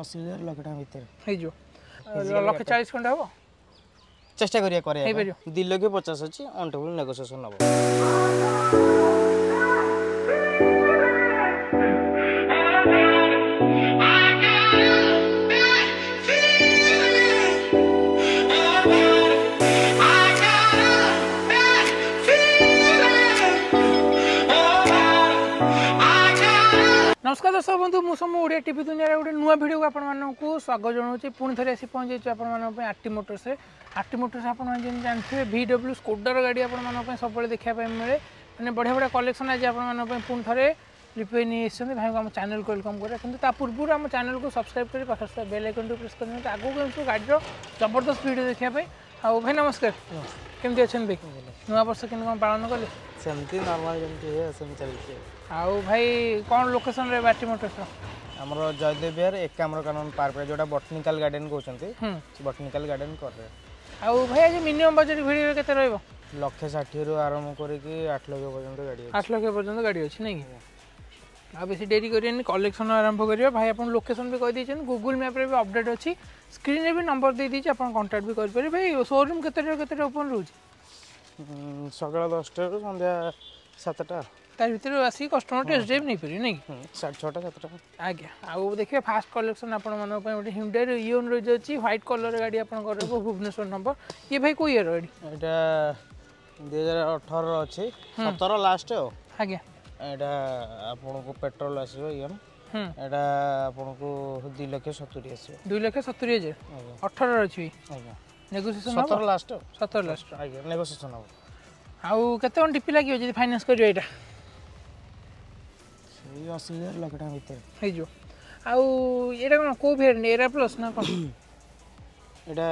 ଅଶୀ ହଜାର ଲକ୍ଷେ ଟଙ୍କା ଭିତରେ ହେଇଯିବ ଲକ୍ଷେ ଚାଳିଶ ଖଣ୍ଡେ ହେବ ଚେଷ୍ଟା କରିବା କରିବା ଦୁଇ ଲକ୍ଷ ପଚାଶ ଅଛି ଅନ୍ ଟେବୁଲ୍ ନେଗୋସିଏସନ୍ ନେବ Thank you. নমস্কার দর্শক বন্ধু মু সম ওড়িয়া টিভি দুনিয়ার গোটে নয় ভিডিও আপনার স্বাগত জনাওছি পুঁ থে আসি পৌঁছাইছি আপনার আরটি মোটরসে আরটি মোটরস আপনার যেমন ভি ডব্লু স্কোডার গাড়ি আপনার সবুলে দেখা মিলে মানে বড়িয়া বড়িয়া কলেকশন আজ আপনার পুঁ থে রিপেয়ার নিয়ে এসেছেন ভাই আমার চ্যানেল ওয়েলকম করে কিন্তু তা পূর্ব আমার চ্যানেল সবসক্রাইব করে পাশে সাথে বেল আইকনটি প্রেস করে নিতে আগুক গাড়ির জবরদস্ত ভিডিও দেখা আউ ভাই নমস্কার নমস্কার କେମିତି ଅଛନ୍ତି ଦେଖି ନୂଆ ବର୍ଷ କେମିତି କ'ଣ ପାଳନ କଲେ ସେମିତି ନର୍ମାଲ ଯେମିତି ହୁଏ ସେମିତି ଚାଲିଛି ଆଉ ଭାଇ କ'ଣ ଲୋକେସନ୍ରେ ବାଟି ମୋଟେଶ୍ୱର ଆମର ଜୟଦେବ ବିହାର ଏକାମ୍ର କାନନ ପାର୍କରେ ଯେଉଁଟା ବଟନିକାଲ ଗାର୍ଡେନ୍ କହୁଛନ୍ତି ବଟନିକାଲ ଗାର୍ଡେନ୍ କରେ ଆଉ ଭାଇ ଆଜି ମିନିମମ୍ ବଜେଟ୍ ଭିଡ଼ିଓ କେତେ ରହିବ ଲକ୍ଷେ ଷାଠିଏରୁ ଆରମ୍ଭ କରିକି ଆଠ ଲକ୍ଷ ପର୍ଯ୍ୟନ୍ତ ଗାଡ଼ି ଆଠ ଲକ୍ଷ ପର୍ଯ୍ୟନ୍ତ ଗାଡ଼ି ଅଛି ନାଇଁ କି ଆଉ ବେଶୀ ଡେରି କରିବେନି କଲେକ୍ସନ୍ ଆରମ୍ଭ କରିବା ଭାଇ ଆପଣ ଲୋକେସନ୍ ବି କହିଦେଇଛନ୍ତି ଗୁଗୁଲ୍ ମ୍ୟାପ୍ରେ ବି ଅପଡ଼େଟ୍ ଅଛି ସ୍କ୍ରିନ୍ରେ ବି ନମ୍ବର ଦେଇଦେଇଛି ଆପଣ କଣ୍ଟାକ୍ଟ ବି କରିପାରିବେ ଭାଇ ସୋରୁମ୍ କେତେଟାରୁ କେତେଟା ଓପନ୍ ରହୁଛି ସକାଳ ଦଶଟାରୁ ସନ୍ଧ୍ୟା ସାତଟା তার ভিতরে আসিকি কষ্টমর টেস্ট ড্রাইভ নেই পারি নাকি সাড়ে ছটা সাতটা আজ্ঞা আউ দেখবে ফাস্ট কলেকশন আপনার গোটে হিউন্ডাই ইওন রয়েছে হোয়াইট কলর গাড়ি আপনার রহব ভুবনেশ্বর নম্বর ইয়ে ভাই কই ইয়ার এটা দুই হাজার অঠর অছি সতর লাস্ট আজ্ঞা ଏଇଟା ଆପଣଙ୍କୁ ପେଟ୍ରୋଲ ଆସିବ ଇଏମ୍ ଏଇଟା ଆପଣଙ୍କୁ ଦୁଇ ଲକ୍ଷ ସତୁରି ଆସିବ ଦୁଇ ଲକ୍ଷ ସତୁରି ହଜାର ଅଠରରେ ଅଛି ଆଜ୍ଞା ନେଗୋସିଏସନ୍ ସତର ଲାଷ୍ଟ ସତର ଲାଷ୍ଟ ଆଜ୍ଞା ନେଗୋସିଏସନ୍ ହେବ ଆଉ କେତେ କ'ଣ ଟିପି ଲାଗିବ ଯଦି ଫାଇନାନ୍ସ କରିବ ଏଇଟା ସେଇ ଅଶୀ ହଜାର ଲକ୍ଷ ଟଙ୍କା ଭିତରେ ହେଇଯିବ ଆଉ ଏଇଟା କ'ଣ କେଉଁ ଭେରାଇଟି ଏରା ପ୍ଲସ୍ ନା କ'ଣ ଏଇଟା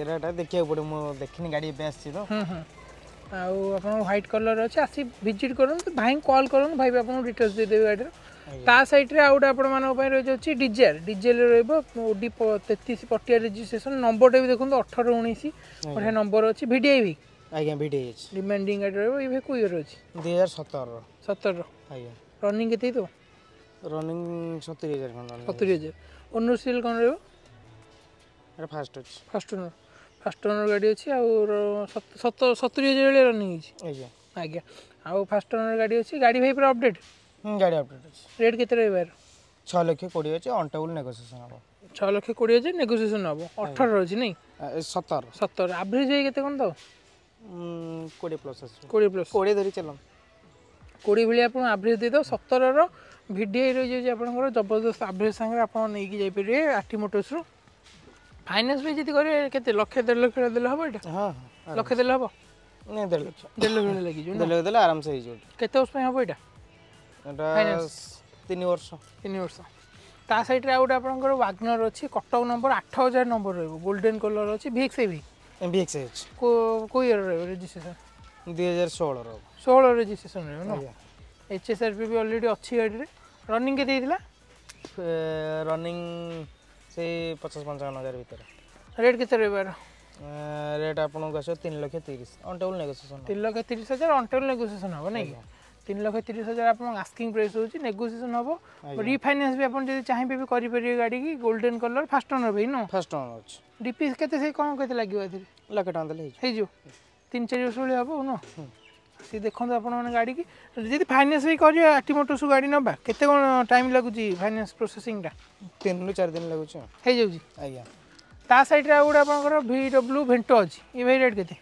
ଏରାଟା ଦେଖିବାକୁ ପଡ଼ିବ ମୁଁ ଦେଖିନି ଗାଡ଼ି ଏବେ ଆସିଛି ତ ଆଉ ଆପଣ ହ୍ୱାଇଟ୍ କଲର୍ ଅଛି ଆସି ଭିଜିଟ୍ କରନ୍ତୁ ଭାଇଙ୍କୁ କଲ୍ କରନ୍ତୁ ଭାଇ ବି ଆପଣଙ୍କୁ ଡିଟେଲ୍ସ ଦେଇଦେବେ ଗାଡ଼ିର ତା ସାଇଡ଼୍ରେ ଆଉ ଗୋଟେ ଆପଣମାନଙ୍କ ପାଇଁ ରହିଯାଉଛି ଡିଜେଲ୍ ଡିଜେଲ୍ ରହିବ ଓଡ଼ି ତେତିଶ ପଟିଆ ରେଜିଷ୍ଟ୍ରେସନ୍ ନମ୍ବରଟା ବି ଦେଖନ୍ତୁ ଅଠର ଉଣେଇଶ ବଢ଼ିଆ ନମ୍ବର ଅଛି ଭି ଡ଼ି ଆଇ ବି ଆଜ୍ଞା ଭିଡ଼ିଆଇ ଅଛି ଡିମାଣ୍ଡିଂ ଗାଡ଼ି ରହିବ ଏବେ କେଉଁ ଇୟର ଅଛି ଦୁଇ ହଜାର ସତରର ସତରର ଆଜ୍ଞା ରନିଂ କେତେ ହେଇଥିବ ରନିଂ ସତୁରି ହଜାର ସତୁରି ହଜାର ଓନର୍ ସିଲ୍ କ'ଣ ରହିବ ଏଇଟା ଫାଷ୍ଟ ଅଛି ଫାଷ୍ଟ ଓନର୍ ফার্স্ট ଓନର୍ ଗାଡ଼ି ଅଛି ଆଉ ସତୁରି ହଜାର ଭଳିଆ ରନିଂ ହେଇଛି ଆଜ୍ଞା ଆଜ୍ଞା ଆଉ ଫାଷ୍ଟ ଓନର୍ ଗାଡ଼ି ଅଛି ଗାଡ଼ି ଭାଇ ପୁରା ଅପଡ଼େଟ୍ ଗାଡ଼ି ଅପଡ଼େଟ୍ ଅଛି ରେଟ୍ କେତେ ରହିବ ଏହାର ଛଅ ଲକ୍ଷ କୋଡ଼ିଏ ହଜାର ଅନ୍ ଟେବୁଲ୍ ନେଗୋସିଏସନ୍ ହେବ ଛଅ ଲକ୍ଷ କୋଡ଼ିଏ ହଜାର ନେଗୋସିଏସନ୍ ହେବ ଅଠର ଅଛି ନାଇଁ ସତର ସତର ଆଭରେଜ୍ ହେଇ କେତେ କ'ଣ ତ କୋଡ଼ିଏ ପ୍ଲସ୍ ଅଛି କୋଡ଼ିଏ ପ୍ଲସ୍ କୋଡ଼ିଏ ଧରି ଚାଲ କୋଡ଼ିଏ ଭଳିଆ ଆପଣ ଆଭରେଜ୍ ଦେଇଦେବ ସତରର ଭିଡ଼ିଆଇ ରହିଯାଉଛି ଆପଣଙ୍କର ଜବରଦସ୍ତ ଆଭରେଜ୍ ସାଙ୍ଗରେ ଆପଣ ନେଇକି ଯାଇପାରିବେ ଆର୍ଟି ମୋଟର୍ସରୁ ফাইন্যান্স ବି ଯଦି କରିବେ କେତେ ଲକ୍ଷ ଦେଢ଼ ଲକ୍ଷ ଦେଲେ ହେବ ଏଇଟା ହଁ ଲକ୍ଷ ଦେଲେ ହେବ ନାଇଁ ଦେଢ଼ ଲକ୍ଷ ଦେଢ଼ ଲକ୍ଷ ଟଙ୍କା ଲାଗିଯିବ ଦେଢ଼ ଲକ୍ଷ ଦେଲେ ଆରାମସେ ହେଇଯିବ କେତେ ବର୍ଷ ପାଇଁ ହେବ ଏଇଟା ଏଇଟା ତିନି ବର୍ଷ ତିନି ବର୍ଷ ତା ସାଇଡ଼୍ରେ ଆଉ ଗୋଟେ ଆପଣଙ୍କର ୱାଗ୍ନର ଅଛି କଟକ ନମ୍ବର ଆଠ ହଜାର ନମ୍ବର ରହିବ ଗୋଲ୍ଡେନ୍ କଲର୍ ଅଛି ଭିଏକ୍ସ ଭି ଭିଏକ୍ସ ଅଛି କେଉଁ ଇୟର ରହିବ ରେଜିଷ୍ଟ୍ରେସନ୍ ଦୁଇ ହଜାର ଷୋହଳର ଷୋହଳ ରେଜିଷ୍ଟ୍ରେସନ୍ ରହିବ ନା ଏଚ୍ ଏସ୍ ଆର୍ ପି ବି ଅଲରେଡ଼ି ଅଛି ଗାଡ଼ିରେ ରନିଂ କେତେ ହେଇଥିଲା ରନିଂ ସେଇ ପଚାଶ ପଞ୍ଚାବନ ହଜାର ଭିତରେ ରେଟ୍ କେତେ ରହିବ ଏହାର ରେଟ୍ ଆପଣଙ୍କୁ ଆସିବ ତିନି ଲକ୍ଷ ତିରିଶ ଅନ୍ଟେବୁଲ୍ ନେଗୋସିଏସନ୍ ତିନି ଲକ୍ଷ ତିରିଶ ହଜାର ଅନ୍ଟେବୁଲ୍ ନେଗୋସିଏସନ୍ ହେବ ନାଇଁ କି তিন লক্ষ তিরিশ হাজার আপনার আস্কিং প্রাইস হচ্ছে নেগোসিয়েসন হব রিফাইন্যান্স বি আপনার যদি চাইবে বি করে পারিবে গাড়ি কি গোল্ডেন কলর ফার্স্ট ওনার ভাই নো ফার্স্ট ওনার আছে ডিপি কেতে সেই কম কেতে লাগিব এতে লক্ষ টাকা দেলে হই যাব তিন চারি বছর হব নো ସେ ଦେଖନ୍ତୁ ଆପଣମାନେ ଗାଡ଼ିକି ଯଦି ଫାଇନାନ୍ସ ବି କରିବେ ଆଟିମୋଟର୍ସରୁ ଗାଡ଼ି ନେବା କେତେ କ'ଣ ଟାଇମ୍ ଲାଗୁଛି ଫାଇନାନ୍ସ ପ୍ରୋସେସିଂଟା ତିନିରୁ ଚାରି ଦିନ ଲାଗୁଛି ହେଇଯାଉଛି ଆଜ୍ଞା ତା ସାଇଡ଼୍ରେ ଆଉ ଗୋଟେ ଆପଣଙ୍କର ଭି ଡବ୍ଲ୍ୟୁ ଭେଣ୍ଟ ଅଛି ଏ ଭାଇ ରେଟ୍ କେତେ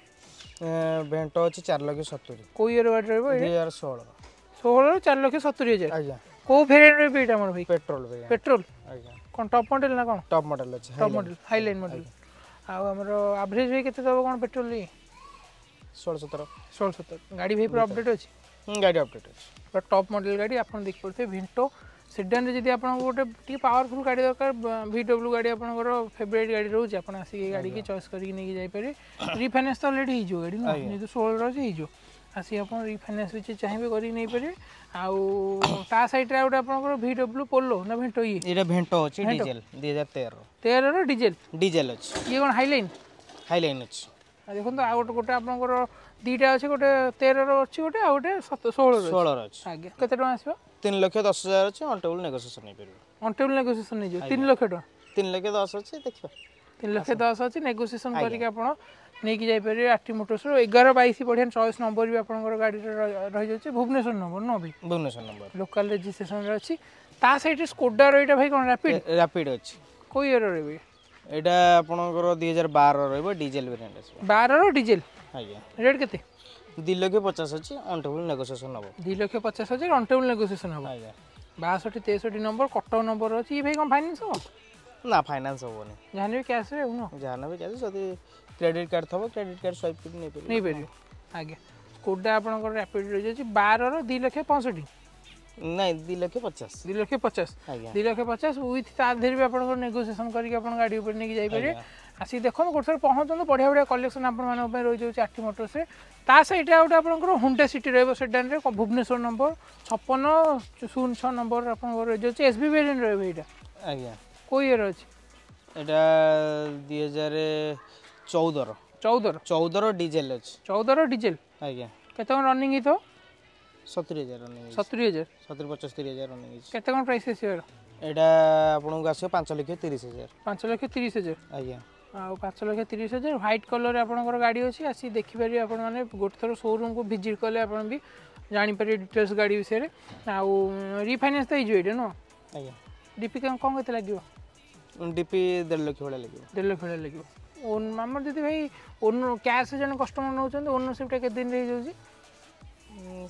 ଭେଣ୍ଟ ଅଛି ଚାରି ଲକ୍ଷ ସତୁରି କେଉଁ ଇୟର ଗାଡ଼ି ରହିବ ଦୁଇ ହଜାର ଷୋହଳ ଷୋହଳରୁ ଚାରି ଲକ୍ଷ ସତୁରି ହଜାର ଆଜ୍ଞା କେଉଁ ଭେରିଏଣ୍ଟ ରହିବ ଏଇଟା ଆମର ଭାଇ ପେଟ୍ରୋଲ ପେଟ୍ରୋଲ ଆଜ୍ଞା କ'ଣ ଟପ୍ ମଡ଼େଲ୍ ନା କ'ଣ ଟପ୍ ମଡ଼େଲ୍ ଅଛି ଟପ୍ ମଡ଼େଲ୍ ହାଇଲାଇନ୍ ମଡ଼େଲ୍ ଆଉ ଆମର ଆଭରେଜ୍ ଭାଇ କେତେ ଦେବ କ'ଣ ପେଟ୍ରୋଲ ଇଏ गाड़ी भी गाड़ी अपडेट अच्छे पूरा टप मडेल गाड़ी आप देख पड़ते भिंटो सीडन जी आप गोटे पावरफुल गाड़ी दरकार भि डब्ल्यू गाड़ी आप फेवरेट गाड़ी रोचे आप आसिक गाड़ी की चयस करके नहीं जापर रिफाइनान्स तो अलरेडी हो गाड़ी जो षोह रहीजो आसिक आप रिफाइनान्स भी चाहिए करें आउ गोटे आप भि डब्ल्यू पोलो ना भिंटो ये भिंटो अच्छे दुहार तेरह तेरह डीजेल डीजेल अच्छे ये कौन हाइलाइन हाइलाइन अच्छे ଦେଖନ୍ତୁ ଆଉ ଗୋଟେ ଗୋଟେ ଆପଣଙ୍କର ଦୁଇଟା ଅଛି ଗୋଟେ ତେରର ଅଛି ଗୋଟେ ଆଉ ଗୋଟେ ଷୋହଳର ଷୋହଳର ଅଛି ଆଜ୍ଞା କେତେ ଟଙ୍କା ଆସିବ ତିନି ଲକ୍ଷ ଦଶ ହଜାର ଅଛି ଅନ୍ ଟେବୁଲ୍ ନେଗୋସିଏସନ୍ ହେଇପାରିବ ଅନ୍ ଟେବୁଲ୍ ନେଗୋସିଏସନ୍ ହେଇଯିବ ତିନି ଲକ୍ଷ ଟଙ୍କା ତିନି ଲକ୍ଷ ଦଶ ଅଛି ଦେଖିବା ତିନି ଲକ୍ଷ ଦଶ ଅଛି ନେଗୋସିଏସନ୍ କରିକି ଆପଣ ନେଇକି ଯାଇପାରିବେ ଆର୍ଟି ମୋଟର୍ସରୁ ଏଗାର ବାଇଶ ବଢ଼ିଆ ଚଏସ୍ ନମ୍ବର ବି ଆପଣଙ୍କର ଗାଡ଼ିରେ ରହିଯାଉଛି ଭୁବନେଶ୍ୱର ନମ୍ବର ନୁହଁ ବି ଭୁବନେଶ୍ୱର ନମ୍ବର ଲୋକାଲ୍ ରେଜିଷ୍ଟ୍ରେସନ୍ରେ ଅଛି ତା ସାଇଡ଼୍ରେ ସ୍କୋଡ଼ାର ଏଇଟା ଭାଇ କ'ଣ ରାପିଡ଼ ରାପିଡ଼ ଅଛି କେଉଁ ଇୟର୍ର ବି এটা আপনার দুই হাজার বার রহব ডিজেল ভেরিয়েন্ট আসবে বারর ডিজেল আজ্ঞা রেট কেতে দুই লক্ষ পচাশ অছি অন টেবুল নেগোসিয়েসন হব দুই লক্ষ পচাশ অছি অন টেবুল নেগোসিয়েসন হব আজ্ঞা বাষট্টি তেষট্টি নম্বর কটক নম্বর অছি এ ভাই কম ফাইন্যান্স হব না ফাইন্যান্স হবনি যাহা নেবে ক্যাশ রে উনো যাহা নেবে ক্যাশ যদি ক্রেডিট কার্ড থব ক্রেডিট কার্ড সোয়াইপ করে নেই পারিবে নেই পারিবে আজ্ঞা স্কুটটা আপনার র্যাপিড রয়েছে বারর দুই লক্ষ পঁয়ষট্টি ନାଇଁ ଦୁଇ ଲକ୍ଷ ପଚାଶ ଦୁଇ ଲକ୍ଷ ପଚାଶ ଦୁଇ ଲକ୍ଷ ପଚାଶ ୱିଥ୍ ତା ଦେହରେ ବି ଆପଣଙ୍କର ନେଗୋସିଏସନ୍ କରିକି ଆପଣ ଗାଡ଼ି ଉପରେ ନେଇକି ଯାଇପାରିବେ ଆସିକି ଦେଖନ୍ତୁ ଗୋଟେ ଥର ପହଞ୍ଚନ୍ତୁ ବଢ଼ିଆ ବଢ଼ିଆ କଲେକ୍ସନ୍ ଆପଣମାନଙ୍କ ପାଇଁ ରହିଯାଉଛି ଆର୍ଟି ମୋଟର୍ସରେ ତା ସାଇଡ଼୍ରେ ଗୋଟେ ଆପଣଙ୍କର ହୁଣ୍ଡା ସିଟି ରହିବ ସେଡ଼ାନରେ ଭୁବନେଶ୍ୱର ନମ୍ବର ଛପନ ଶୂନ ଛଅ ନମ୍ବର ଆପଣଙ୍କର ରହିଯାଉଛି ଏସ୍ ବି ଭେରିଏଣ୍ଟ ରହିବ ଏଇଟା ଆଜ୍ଞା କେଉଁ ଇଏର ଅଛି ଏଇଟା ଦୁଇ ହଜାର ଚଉଦର ଚଉଦର ଚଉଦର ଡିଜେଲ ଅଛି ଚଉଦର ଡିଜେଲ ଆଜ୍ଞା କେତେ କ'ଣ ରନିଂ ହେଇଥିବ ସତୁରି ହଜାର ରନିଂ ସତୁରି ହଜାର ସତୁରି ପଞ୍ଚସ୍ତରୀ ହଜାର ରନିଂ ହେଇଛି କେତେ କ'ଣ ପ୍ରାଇସ୍ ଆସିବ ଏଇଟା ଆପଣଙ୍କୁ ଆସିବ ପାଞ୍ଚ ଲକ୍ଷ ତିରିଶ ହଜାର ପାଞ୍ଚ ଲକ୍ଷ ତିରିଶ ହଜାର ଆଜ୍ଞା ଆଉ ପାଞ୍ଚ ଲକ୍ଷ ତିରିଶ ହଜାର ହ୍ୱାଇଟ୍ କଲର୍ ଆପଣଙ୍କର ଗାଡ଼ି ଅଛି ଆସି ଦେଖିପାରିବେ ଆପଣମାନେ ଗୋଟେ ଥର ସୋରୁମ୍କୁ ଭିଜିଟ୍ କଲେ ଆପଣ ବି ଜାଣିପାରିବେ ଡିଟେଲ୍ସ ଗାଡ଼ି ବିଷୟରେ ଆଉ ରିଫାଇନାନ୍ସ ତ ହେଇଯିବ ଏଇଟା ନୁହଁ ଆଜ୍ଞା ଡିପି କ'ଣ କେତେ ଲାଗିବ ଡିପି ଦେଢ଼ ଲକ୍ଷ ଭଳିଆ ଲାଗିବ ଦେଢ଼ ଲକ୍ଷ ଭଳିଆ ଲାଗିବ ଆମର ଯଦି ଭାଇ ଓନର କ୍ୟାସ୍ ଜଣେ କଷ୍ଟମର ନେଉଛନ୍ତି ଓନରସିପ୍ଟା କେତେ ଦିନରେ ହେଇଯାଉଛି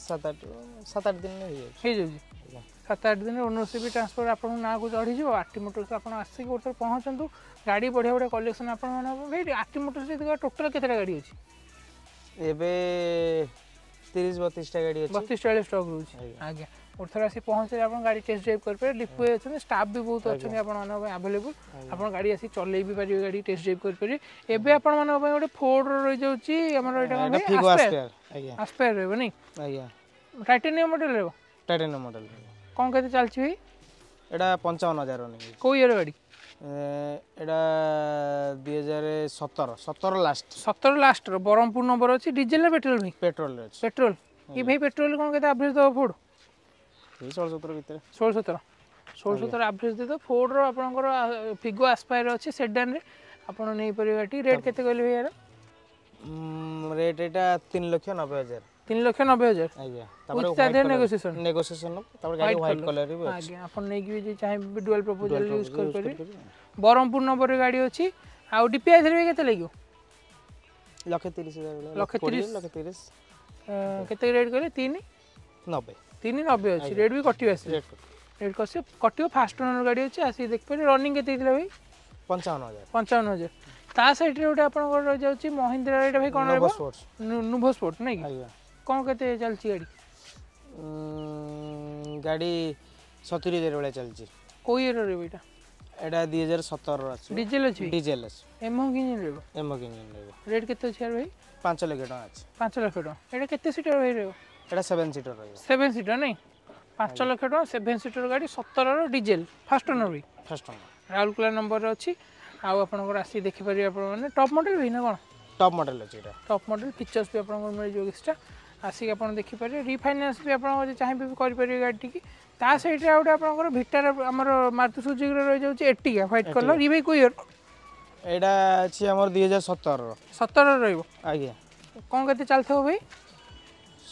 ସାତ ଆଠ ସାତ ଆଠ ଦିନରେ ହେଇଯାଉଛି ସାତ ଆଠ ଦିନରେ ଓନରସିପ୍ ଟ୍ରାନ୍ସଫର୍ ଆପଣଙ୍କ ନାଁକୁ ଚଢ଼ିଯିବ ଆର୍ଟି ମୋଟର୍ସକୁ ଆପଣ ଆସିକି ଗୋଟେ ଥର ପହଞ୍ଚନ୍ତୁ ଗାଡ଼ି ବଢ଼ିଆ ବଢ଼ିଆ କଲେକ୍ସନ୍ ଆପଣମାନଙ୍କ ଭାଇ ଆର୍ଟି ମୋଟର୍ସ ଟୋଟାଲ୍ କେତେଟା ଗାଡ଼ି ଅଛି ଏବେ তিরিশ বত্রিশ টা গাড়ি বত্রিশ চাଳିଶ ଷ୍ଟକ୍ ରହୁଛି ଆଜ୍ଞା ଗୋଟେ ଥର ଆସି ପହଞ୍ଚିଲେ ଆପଣ ଗାଡ଼ି ଟେଷ୍ଟ ଡ୍ରାଇଭ୍ କରିପାରିବେ ଡିପୋ ଅଛନ୍ତି ଷ୍ଟାଫ୍ ବି ବହୁତ ଅଛନ୍ତି ଆପଣମାନଙ୍କ ପାଇଁ ଆଭେଲେବୁଲ୍ ଆପଣ ଗାଡ଼ି ଆସି ଚଲେଇ ବି ପାରିବେ ଗାଡ଼ି ଟେଷ୍ଟ ଡ୍ରାଇଭ୍ କରିପାରିବେ ଏବେ ଆପଣମାନଙ୍କ ପାଇଁ ଗୋଟେ ଫୋର୍ଡ଼ର ରହିଯାଉଛି ଆମର ଏଇଟା ଆସ୍ପାୟାର ରହିବ ନାଇଁ ଆଜ୍ଞା ଟାଇଟାନିୟମ୍ ମଡ଼େଲ୍ ରହିବ ଟାଇଟାନିୟମ୍ ମଡ଼େଲ୍ କ'ଣ କେତେ ଚାଲିଛି ଭାଇ ଏଇଟା ପଞ୍ଚାବନ ହଜାର କେଉଁ ଇୟର ଗାଡ଼ି এটা দুই হাজার সতের সতের লাস্ট সতের লাস্টর ব্রহ্মপুর নম্বর অছি ডিজেল না পেট্রোল ভাই পেট্রোল আছে পেট্রোল কি ভাই পেট্রোল কোন কেতে আভারেজ দেব ফোর্ড এই ষোল সতের ভিতরে ষোল সতের ষোল সতের আভারেজ দিয়ে দেব ফোর্ডর আপনার ফিগো আসপায়ার অছি সেডানরে আপনার নেই পারিবে এটি রেট কেতে কইলে ভাই এর রেট এটা তিন লক্ষ নব্বই হাজার তিন লক্ষ নবে হଜାର ଆପଣ ନେଇକି ଚାହିଁବେ ଡୁଆଲ ପ୍ରପୋଜାଲ ୟୁଜ୍ କରିପାରିବେ ବ୍ରହ୍ମପୁର ନମ୍ବରରେ ଗାଡ଼ି ଅଛି ଆଉ ଡିପିଆଇଥିରେ ବି କେତେ ଲାଗିବ ଲକ୍ଷେ ତିରିଶ ଲକ୍ଷେ ତିରିଶ ଲକ୍ଷେ ତିରିଶ କେତେ ରେଟ୍ କହିଲେ ତିନି ନବେ ତିନି ନବେ ଅଛି ରେଟ୍ ବି କଟିବ ଆସିବ ରେଟ୍ କଟିବ କଟିବ ଫାଷ୍ଟ ଓନର୍ ଗାଡ଼ି ଅଛି ଆସିକି ଦେଖିପାରିବେ ରନିଂ କେତେ ହେଇଥିଲା ଭାଇ ପଞ୍ଚାବନ ହଜାର ପଞ୍ଚାବନ ହଜାର ତା ସାଇଡ଼୍ରେ ଗୋଟେ ଆପଣଙ୍କର ରହିଯାଉଛି ମହିନ୍ଦ୍ରାର ଏଇଟା ଭାଇ କ'ଣ ରହିବ ନୁଭୋ ସ୍ପୋର୍ଟ ନାଇଁ କି କ'ଣ କେତେ ଚାଲିଛି ଗାଡ଼ି ଗାଡ଼ି ସତୁରି ହଜାର ଭଳିଆ ଚାଲିଛି କେଉଁ ଇୟର୍ର ରହିବ ଏଇଟା ଏଇଟା ଦୁଇ ହଜାର ସତରର ଅଛି ଡିଜେଲ୍ ଅଛି ଡିଜେଲ୍ ଅଛି ଏମହକ୍ ଇଞ୍ଜିନ୍ ରହିବ ଏମହକ୍ ଇଞ୍ଜିନ୍ ରହିବ ରେଟ୍ କେତେ ଅଛି ଭାଇ ପାଞ୍ଚ ଲକ୍ଷ ଟଙ୍କା ଅଛି ପାଞ୍ଚ ଲକ୍ଷ ଟଙ୍କା ଏଇଟା କେତେ ସିଟର ଭାଇ ରହିବ ଏଇଟା ସେଭେନ୍ ସିଟର ରହିବ ସେଭେନ୍ ସିଟର ନାଇଁ ପାଞ୍ଚ ଲକ୍ଷ ଟଙ୍କା ସେଭେନ୍ ସିଟର ଗାଡ଼ି ସତରର ଡିଜେଲ୍ ଫାଷ୍ଟ ଓନର ଭାଇ ଫାଷ୍ଟ ଓନର ରାଉରକେଲା ନମ୍ବରରେ ଅଛି ଆଉ ଆପଣଙ୍କର ଆସିକି ଦେଖିପାରିବେ ଆପଣମାନେ ଟପ୍ ମଡ଼େଲ୍ ଭାଇ ନା କ'ଣ ଟପ୍ ମଡ଼େଲ୍ ଅଛି ଏଇଟା ଟପ୍ ମଡ଼େଲ୍ ଫିଚର୍ସ ବି ଆପଣଙ୍କର ମିଳିଯିବ କିଛିଟା ଆସିକି ଆପଣ ଦେଖିପାରିବେ ରିଫାଇନାନ୍ସ ବି ଆପଣ ଯଦି ଚାହିଁବେ ବି କରିପାରିବେ ଗାଡ଼ିଟିକି ତା ସାଇଡ଼୍ରେ ଆଉ ଗୋଟେ ଆପଣଙ୍କର ଭିଟାର ଆମର ମାରୁତି ସୁଜୁକିର ରହିଯାଉଛି ଏଟିକା ହ୍ୱାଇଟ୍ କଲର୍ ଇଏ ବି କୋଉ ଇୟର୍ ଏଇଟା ଅଛି ଆମର ଦୁଇ ହଜାର ସତରର ସତରର ରହିବ ଆଜ୍ଞା କ'ଣ କେତେ ଚାଲିଥିବ ଭାଇ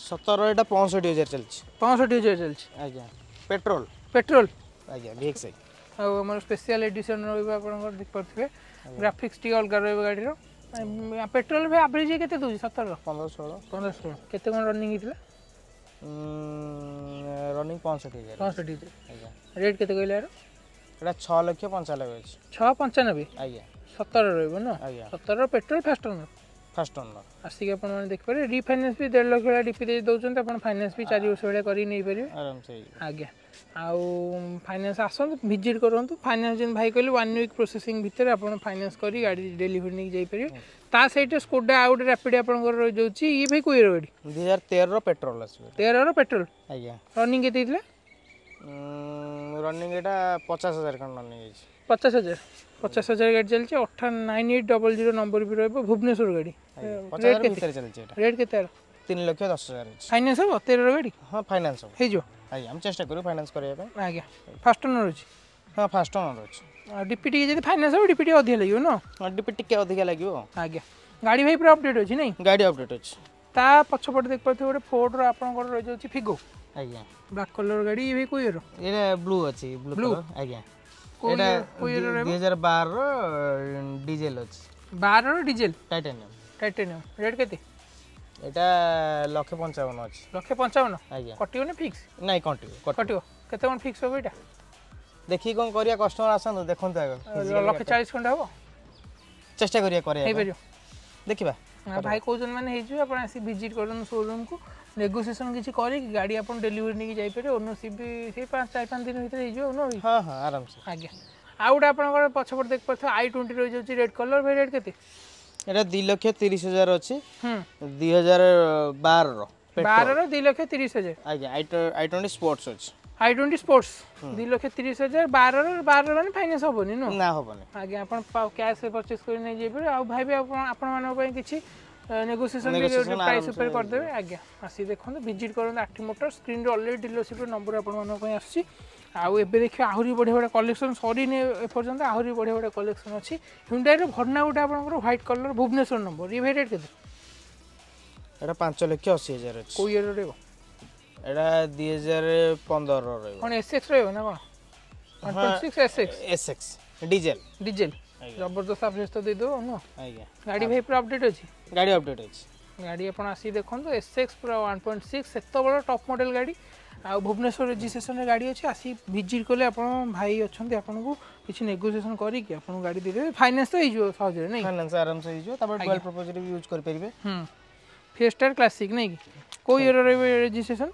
ସତର ଏଇଟା ପଞ୍ଚଷଠି ହଜାର ଚାଲିଛି ପଞ୍ଚଷଠି ହଜାର ଚାଲିଛି ଆଜ୍ଞା ପେଟ୍ରୋଲ ପେଟ୍ରୋଲ ଆଜ୍ଞା ଭିଏକ୍ସ ଆଉ ଆମର ସ୍ପେଶିଆଲ ଏଡିସନ୍ ରହିବ ଆପଣଙ୍କର ଦେଖିପାରୁଥିବେ ଗ୍ରାଫିକ୍ସ ଟିକେ ଅଲଗା ରହିବ ଗାଡ଼ିର পেট্রোল ভাই আভরেজ কেতে দଉଛି 17 15 16 15 16 কেতে কোন রানিং হইতিলা রানিং 65000 65000 রেট কেতে কইলা এর এটা 6 লক্ষ 95 আছে 6 95 আজ্ঞা 17 রইব না আজ্ঞা 17 petrol first owner first owner আসিকি আপন মানে দেখ পারে রিফাইন্যান্স বি 1.5 লক্ষ ডিপি দে দউଛନ୍ତି আপন ফাইনান্স বি 4 বছর বেলা করি নেই পারে আরাম সে আজ্ঞা ଆଉ ଫାଇନାନ୍ସ ଆସନ୍ତୁ ଭିଜିଟ୍ କରନ୍ତୁ ଫାଇନାନ୍ସ ଯେମିତି ଭାଇ କହିଲେ ୱାନ୍ ୱିକ୍ ପ୍ରୋସେସିଂ ଭିତରେ ଆପଣ ଫାଇନାନ୍ସ କରି ଗାଡ଼ି ଡେଲିଭରି ନେଇକି ଯାଇପାରିବେ ତା ସହିତ ସ୍କୋଡ଼ା ଆଉ ଗୋଟେ ରାପିଡ଼ ଆପଣଙ୍କର ରହିଯାଉଛି ଇଏ ଭାଇ କେଉଁ ଇୟର ଗାଡ଼ି ଦୁଇ ହଜାର ତେରର ପେଟ୍ରୋଲ ଆସିବ ତେରର ପେଟ୍ରୋଲ ଆଜ୍ଞା ରନିଂ କେତେ ହେଇଥିଲା ରନିଂ ଏଇଟା ପଚାଶ ହଜାର କ'ଣ ରନିଂ ହେଇଛି ପଚାଶ ହଜାର ପଚାଶ ହଜାର ଗାଡ଼ି ଚାଲିଛି ଅଠା nine eight double zero number ବି ରହିବ ଭୁବନେଶ୍ୱର ଗାଡ଼ି ରେଟ୍ କେତେ ରେଟ୍ କେତେ ତିନି ଲକ୍ଷ ଦଶ ହଜାର ଫାଇନାନ୍ସ ହେବ ତେରର ଗାଡ଼ି ହଁ ଫାଇନାନ୍ସ ହେବ ହେଇଯିବ ଆଜ୍ଞା ଆମେ ଚେଷ୍ଟା କରିବୁ ଫାଇନାନ୍ସ କରିବା ପାଇଁ ଆଜ୍ଞା ଫାଷ୍ଟ ଓନର୍ ଅଛି ହଁ ଫାଷ୍ଟ ଓନର୍ ଅଛି ଡିପି ଟିକେ ଯଦି ଫାଇନାନ୍ସ ହେବ ଡିପି ଟିକେ ଅଧିକା ଲାଗିବ ନା ଡିପି ଟିକେ ଅଧିକା ଲାଗିବ ଆଜ୍ଞା ଗାଡ଼ି ଭାଇ ପୁରା ଅପଡ଼େଟ୍ ଅଛି ନାଇଁ ଗାଡ଼ି ଅପଡ଼େଟ୍ ଅଛି ତା ପଛପଟେ ଦେଖିପାରୁଥିବେ ଗୋଟେ ଫୋର୍ଡର ଆପଣଙ୍କର ରହିଯାଉଛି ଫିଗୋ ଆଜ୍ଞା ବ୍ଲାକ୍ କଲର୍ ଗାଡ଼ି ଭାଇ କେଉଁ ଇୟର ଏଇଟା ବ୍ଲୁ ଅଛି ବ୍ଲୁ ବ୍ଲୁ ଆଜ୍ଞା ଏଇଟା ଦୁଇ ହଜାର ବାରର ଡିଜେଲ୍ ଅଛି ବାରର ଡିଜେଲ୍ ଟାଇଟାନିୟମ୍ ଟାଇଟାନିୟମ୍ ରେଟ୍ କେତେ এটা লক্ষে পঞ্চাবন আছে লক্ষে পঞ্চাবন আজ্ঞা কটিব না ফিক্স নাই কটিব কটিব কত কোন ফিক্স হবে এটা দেখি কোন করিয়া কাস্টমার আসন্ত দেখুন আগে লক্ষে 40 খন্ড হব চেষ্টা করিয়া করে হই পারিব দেখিবা ভাই কোজন মানে হেই যে আপন আসি ভিজিট করুন শোরুম কু নেগোসিয়েশন কিছু করি গাড়ি আপন ডেলিভারি নিকি যাই পারে অন্য সিবি সেই পাঁচ চার পাঁচ দিন ভিতরে হেই যে নো হ্যাঁ হ্যাঁ আরাম সে আজ্ঞা আউটা আপনার পছপট দেখ পাচ্ছ আই 20 রয়ে যাচ্ছে রেড কলর ভাই রেড এটা দুই লক্ষ তিরিশ হাজার অছি দুই হাজার বারর বারর দুই লক্ষ তিরিশ হাজার আজ্ঞা আই টোয়েন্টি স্পোর্টস অছি আই টোয়েন্টি স্পোর্টস দুই লক্ষ তিরিশ হাজার বারর বারর ফাইনান্স মানে হবনি নু না হবনি আজ্ঞা আপন ক্যাশ পরচেজ করে নিয়ে যাবে আর ভাই বি আপন আপনার পাই কিছু নেগোসিয়েসন প্রাইস উপরে করে দেবে আজ্ঞা আসি দেখুন ভিজিট করুন আটি মোটর স্ক্রিন রে অলরেডি ডিলারশিপ নম্বর আপনার আসছে ଆଉ ଏବେ ଦେଖିବା ଆହୁରି ବଢ଼ିଆ ବଢ଼ିଆ କଲେକ୍ସନ୍ ସରିନି ଏପର୍ଯ୍ୟନ୍ତ ଆହୁରି ବଢ଼ିଆ ବଢ଼ିଆ କଲେକ୍ସନ୍ ଅଛି ହ୍ୟୁଣ୍ଡାଇର ଭର୍ଣ୍ଣା ଗୋଟେ ଆପଣଙ୍କର ହ୍ୱାଇଟ୍ କଲର୍ ଭୁବନେଶ୍ୱର ନମ୍ବର ଏ ଭାଇ କେତେ ଏଇଟା ପାଞ୍ଚ ଲକ୍ଷ ଅଶୀ ହଜାର ଅଛି କେଉଁ ଇୟର ରହିବ ଏଇଟା ଦୁଇ ହଜାର ପନ୍ଦରର ରହିବ କ'ଣ ଏସ୍ଏକ୍ସ ରହିବ ନା କ'ଣ ଏସ୍ଏକ୍ସ ଡିଜେଲ୍ ଡିଜେଲ ଜବରଦସ୍ତ ଆଭରେଜ୍ ତ ଦେଇଦେବ ନୁହଁ ଆଜ୍ଞା ଗାଡ଼ି ଭାଇ ପୁରା ଅପଡ଼େଟ୍ ଅଛି ଗାଡ଼ି ଅପଡ଼େଟ୍ ଅଛି ଗାଡ଼ି ଆପଣ ଆସିକି ଦେଖନ୍ତୁ ଏସ୍ଏକ୍ସ ପୁରା ୱାନ୍ ପଏଣ୍ଟ ସିକ୍ସ ସେତେବେଳେ ଟପ୍ ମଡ଼େଲ୍ ଗାଡ଼ି ଆଉ ଭୁବନେଶ୍ୱର ରେଜିଷ୍ଟ୍ରେସନରେ ଗାଡ଼ି ଅଛି ଆସି ଭିଜିଟ୍ କଲେ ଆପଣ ଭାଇ ଅଛନ୍ତି ଆପଣଙ୍କୁ କିଛି ନେଗୋସିଏସନ୍ କରିକି ଆପଣଙ୍କୁ ଗାଡ଼ି ଦେଇଦେବେ ଫାଇନାନ୍ସ ତ ହେଇଯିବ ସହଜରେ ନାଇଁ ଫାଇନାନ୍ସ ଆରାମସେ ହେଇଯିବ ତାପରେ ଡୁଆଲ୍ ପ୍ରପୋଜରେ ବି ୟୁଜ୍ କରିପାରିବେ ହୁଁ ଫେଷ୍ଟାର କ୍ଲାସିକ୍ ନାଇଁ କି କେଉଁ ଇୟରର ରେଜିଷ୍ଟ୍ରେସନ୍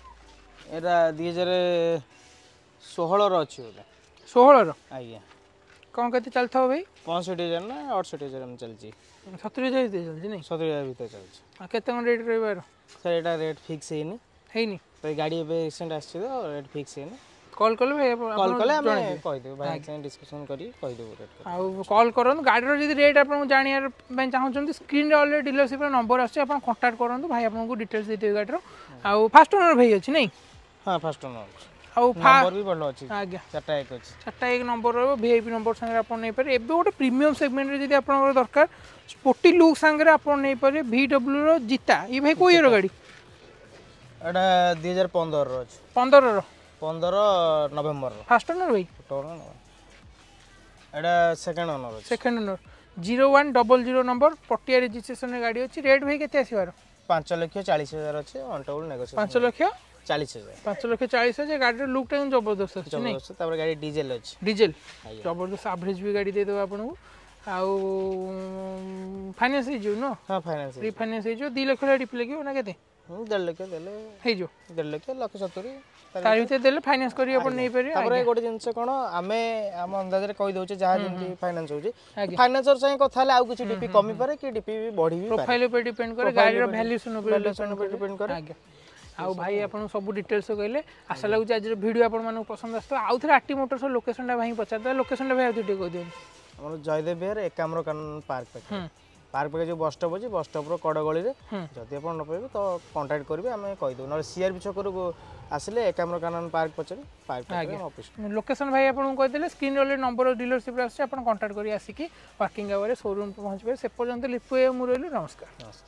ଏଇଟା ଦୁଇ ହଜାର ଷୋହଳର ଅଛି ଗୋଟେ ଷୋହଳର ଆଜ୍ଞା କ'ଣ କେତେ ଚାଲିଥିବ ଭାଇ ପଞ୍ଚଷଠି ହଜାର ନା ଅଠଷଠି ହଜାର ଏମିତି ଚାଲିଛି ସତୁରି ହଜାର ଭିତରେ ଚାଲିଛି ନାଇଁ ସତୁରି ହଜାର ଭିତରେ ଚାଲିଛି ଆଉ କେତେ କ'ଣ ରେଟ୍ ରହିବାର ସାର୍ ଏଇଟା ରେଟ୍ ଫିକ୍ସ ହେଇନି ହେଇନି ଭାଇ ଗାଡ଼ି ଏବେ ରିସେଣ୍ଟ ଆସିଛି ତ ରେଟ୍ ଫିକ୍ସ ହେଇନି କଲ୍ କଲେ ଭାଇ କଲ୍ କଲେ ଆମେ କହିଦେବୁ ଭାଇ ସାଙ୍ଗେ ଡିସ୍କସନ୍ କରି କହିଦେବୁ ରେଟ୍ ଆଉ କଲ୍ କରନ୍ତୁ ଗାଡ଼ିର ଯଦି ରେଟ୍ ଆପଣଙ୍କୁ ଜାଣିବା ପାଇଁ ଚାହୁଁଛନ୍ତି ସ୍କ୍ରିନ୍ରେ ଅଲରେଡ଼ି ଡିଲରସିପ୍ର ନମ୍ବର ଆସୁଛି ଆପଣ କଣ୍ଟାକ୍ଟ କରନ୍ତୁ ଭାଇ ଆପଣଙ୍କୁ ଡିଟେଲ୍ସ ଦେଇଦେବେ ଗାଡ଼ିର ଆଉ ଫାଷ୍ଟ ଓନର୍ ଭାଇ ଅଛି ନାଇଁ ହଁ ଫାଷ୍ଟ ଓନର୍ ଅଛି ଆଉ ନମ୍ବର ବି ଭଲ ଅଛି ଆଜ୍ଞା ଚାରିଟା ଏକ ଅଛି ଚାରିଟା ଏକ ନମ୍ବର ରହିବ ଭିଆଇପି ନମ୍ବର ସାଙ୍ଗରେ ଆପଣ ନେଇପାରିବେ ଏବେ ଗୋଟେ ପ୍ରିମିୟମ୍ ସେଗମେଣ୍ଟରେ ଯଦି ଆପଣଙ୍କର ଦରକାର ସ୍ପୋର୍ଟି ଲୁକ୍ ସାଙ୍ଗରେ ଆପଣ ନେଇପାରିବେ ଭିଡବ୍ଲ୍ୟୁର ଜିତା ଏ ଭାଇ କେଉଁ ଇୟର ଗାଡ଼ି ଏଇଟା ଦୁଇ ହଜାର ପନ୍ଦରର ଅଛି ପନ୍ଦରର ପନ୍ଦର ନଭେମ୍ବରର ଫାଷ୍ଟ ଓନର ଭାଇ ଏଇଟା second owner second owner zero one double zero number Patia ରେଜିଷ୍ଟ୍ରେସନରେ ଗାଡ଼ି ଅଛି ରେଟ୍ ଭାଇ କେତେ ଆସିବାର ପାଞ୍ଚ ଲକ୍ଷ ଚାଳିଶ ହଜାର ଅଛି ଅଣ୍ଟବୁଲ ନେଗୋସିଏସନ୍ ପାଞ୍ଚ ଲକ୍ଷ ଚାଳିଶ ହଜାର ପାଞ୍ଚ ଲକ୍ଷ ଚାଳିଶ ହଜାର ଗାଡ଼ିର ଲୁକ୍ଟା କିନ୍ତୁ ଜବରଦସ୍ତ ଅଛି ଜବରଦସ୍ତ ତାପରେ ଗାଡ଼ି ଡିଜେଲ ଅଛି ଡିଜେଲ ଜବରଦସ୍ତ ଆଭରେଜ ବି ଗାଡ଼ି ଦେଇଦେବ ଆପଣଙ୍କୁ ଆଉ ଫାଇନାନ୍ସ ହେଇଯିବ ନା ହଁ ଫାଇନାନ୍ସ ରିଫାଇନାନ୍ସ ହେଇଯିବ ଦୁଇ ଲକ୍ଷ ଡ଼ିପି ଲାଗିବ ନା କେତେ দেড় লক্ষ দেলে ହେଇଯିବ দেড় লক্ষ ଲକ୍ଷ ସତୁରି ତା ଭିତରେ ଦେଲେ ଫାଇନାନ୍ସ କରି ଆପଣ ନେଇପାରିବେ ତାପରେ ଗୋଟେ ଜିନିଷ କ'ଣ ଆମେ ଆମ ଅନ୍ଦାଜରେ କହିଦେଉଛେ ଯାହା ଯେମିତି ଫାଇନାନ୍ସ ହେଉଛି ଫାଇନାନ୍ସର ସାଙ୍ଗେ କଥା ହେଲେ ଆଉ କିଛି ଡିପି କମିପାରେ କି ଡିପି ବି ବଢ଼ି ପ୍ରୋଫାଇଲ୍ ଉପରେ ଡିପେଣ୍ଡ କରେ ଗାଡ଼ିର ଭ୍ୟାଲ୍ୟୁସନ୍ ଉପରେ ଡିପେଣ୍ଡ କରେ ଆଜ୍ଞା ଆଉ ଭାଇ ଆପଣ ସବୁ ଡିଟେଲ୍ସ କହିଲେ ଆଶା ଲାଗୁଛି ଆଜିର ଭିଡ଼ିଓ ଆପଣମାନଙ୍କୁ ପସନ୍ଦ ଆସୁଥିବ ଆଉ ଥରେ ଆର୍ଟି ମୋଟର୍ସର ଲୋକେସନଟା ଭାଇ ପଚାରିଦେବା ଲୋକେସନଟା ଭାଇ ଆଉ ଟିକେ କହିଦିଅନ୍ତୁ ଆମର ଜୟଦେବ ବିହାର ଏକାମ୍ର କାନନ ପାର୍କ ପାଖରେ ପାର୍କ ପାଖରେ ଯେଉଁ ବସ୍ ଷ୍ଟପ୍ ଅଛି ବସ୍ ଷ୍ଟପ୍ର କଡ଼ଗଳିରେ ଯଦି ଆପଣ ନ ପାଇବେ ତ କଣ୍ଟାକ୍ଟ କରିବେ ଆମେ କହିଦେବୁ ନହେଲେ ସିଆର୍ପି ଛକରୁ ଆସିଲେ ଏକାମ୍ର କାନନ ପାର୍କ ପଛରେ ପାର୍କ ଅଫିସ୍ ଲୋକେସନ୍ ଭାଇ ଆପଣଙ୍କୁ କହିଦେଲେ ସ୍କ୍ରିନ୍ ଅଲରେଡ଼ି ନମ୍ବର ଡିଲରସିପ୍ରେ ଆସୁଛି ଆପଣ କଣ୍ଟାକ୍ଟ କରି ଆସିକି ପାର୍କିଂ ଆୱାରରେ ସୋରୁମ୍ ପହଞ୍ଚିବେ ସେ ପର୍ଯ୍ୟନ୍ତ ଲିପୁ ମୁଁ ରହିଲି ନମସ୍କାର ନମସ୍କାର